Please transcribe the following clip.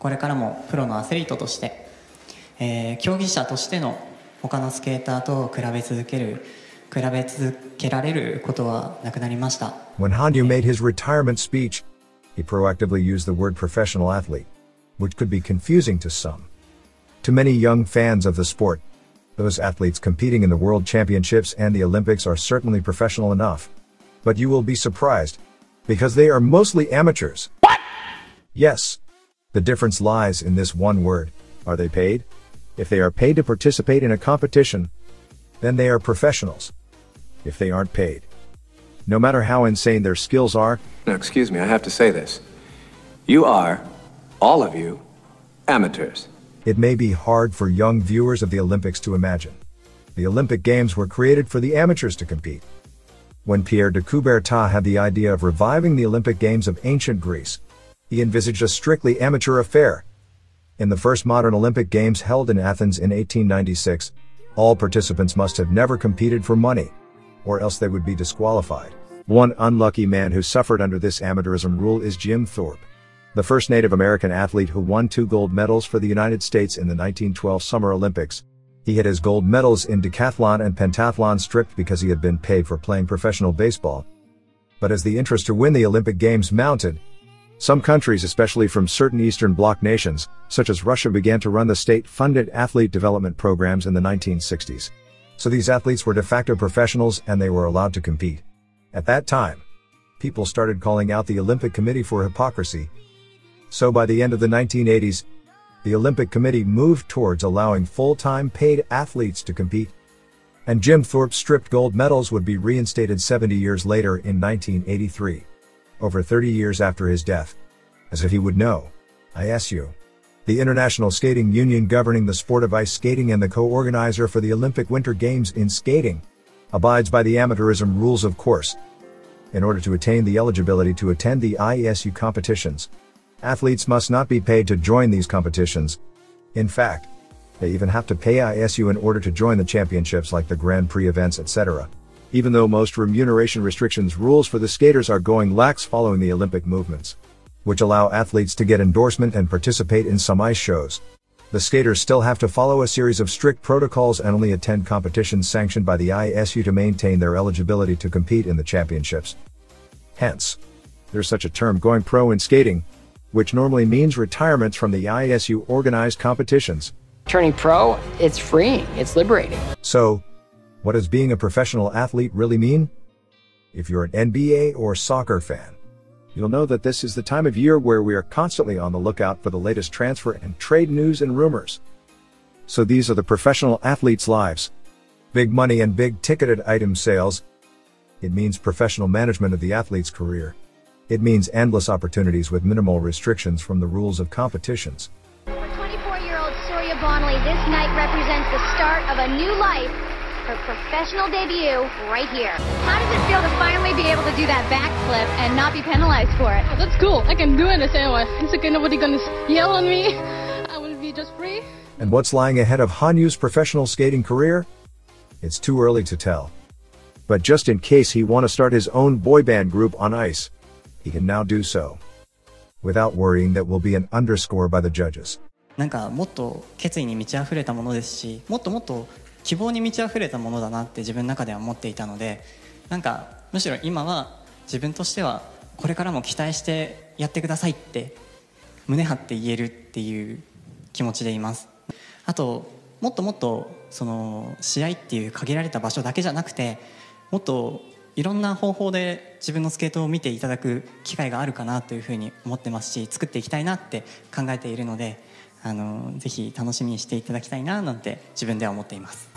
これからもプロのアスリートとして、えー、競技者としての他のスケーターと比べ続ける比べ続けられることはなくなりました。When Hanyu made his retirement speech, he proactively used the word professional athlete, which could be confusing to some. To many young fans of the sport, those athletes competing in the World Championships and the Olympics are certainly professional enough. But you will be surprised, because they are mostly amateurs. What? Yes, the difference lies in this one word. Are they paid? If they are paid to participate in a competition, then they are professionals. If they aren't paid, no matter how insane their skills are. Now, excuse me, I have to say this. You are, all of you, amateurs. It may be hard for young viewers of the Olympics to imagine. The Olympic Games were created for the amateurs to compete. When Pierre de Coubertin had the idea of reviving the Olympic Games of ancient Greece, he envisaged a strictly amateur affair. In the first modern Olympic Games held in Athens in 1896, all participants must have never competed for money, or else they would be disqualified. One unlucky man who suffered under this amateurism rule is Jim Thorpe, the first Native American athlete who won two gold medals for the United States in the 1912 Summer Olympics. He had his gold medals in decathlon and pentathlon stripped because he had been paid for playing professional baseball. But as the interest to win the Olympic Games mounted, some countries, especially from certain Eastern Bloc nations, such as Russia, began to run the state-funded athlete development programs in the 1960s. So these athletes were de facto professionals and they were allowed to compete. At that time, people started calling out the Olympic Committee for hypocrisy. So by the end of the 1980s, the Olympic Committee moved towards allowing full-time paid athletes to compete. And Jim Thorpe's stripped gold medals would be reinstated 70 years later in 1983 over 30 years after his death. As if he would know. ISU. The International Skating Union governing the sport of ice skating and the co-organizer for the Olympic Winter Games in skating, abides by the amateurism rules of course. In order to attain the eligibility to attend the ISU competitions, athletes must not be paid to join these competitions. In fact, they even have to pay ISU in order to join the championships like the Grand Prix events etc even though most remuneration restrictions rules for the skaters are going lax following the Olympic movements, which allow athletes to get endorsement and participate in some ice shows. The skaters still have to follow a series of strict protocols and only attend competitions sanctioned by the ISU to maintain their eligibility to compete in the championships. Hence, there's such a term going pro in skating, which normally means retirements from the ISU organized competitions. Turning pro, it's freeing, it's liberating. So, what does being a professional athlete really mean? If you're an NBA or soccer fan, you'll know that this is the time of year where we are constantly on the lookout for the latest transfer and trade news and rumors. So these are the professional athletes' lives. Big money and big ticketed item sales. It means professional management of the athlete's career. It means endless opportunities with minimal restrictions from the rules of competitions. For 24-year-old Surya Bonaly, this night represents the start of a new life her professional debut right here. How does it feel to finally be able to do that backflip and not be penalized for it? Oh, that's cool. I can do it the same way. It's okay, nobody gonna yell on me. I will be just free. And what's lying ahead of Hanyu's professional skating career? It's too early to tell. But just in case he want to start his own boy band group on ice, he can now do so. Without worrying that will be an underscore by the judges. なんかもっと決意に満ち溢れたものですしもっともっと 希望に満ち溢れたものだなって自分の中では思っていたのでなんかむしろ今は自分としてはこれからも期待してやってくださいって胸張って言えるっていう気持ちでいます。あともっともっとその試合っていう限られた場所だけじゃなくてもっといろんな方法で自分のスケートを見ていただく機会があるかなというふうに思ってますし作っていきたいなって考えているのであのぜひ楽しみにしていただきたいななんて自分では思っています。